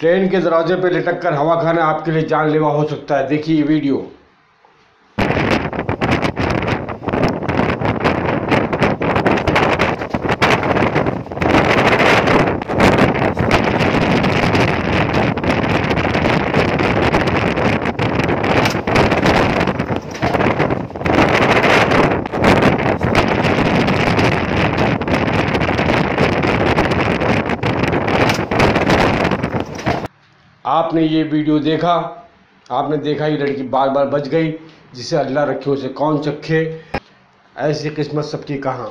Train के दरवाजे पर लटक कर हवा खाना आपके लिए जानलेवा हो सकता है। देखिए ये वीडियो। आपने ये वीडियो देखा? आपने देखा ये लड़की बार बार बच गई, जिसे अल्लाह रखे उसे कौन चखे? ऐसी किस्मत सबकी कहाँ?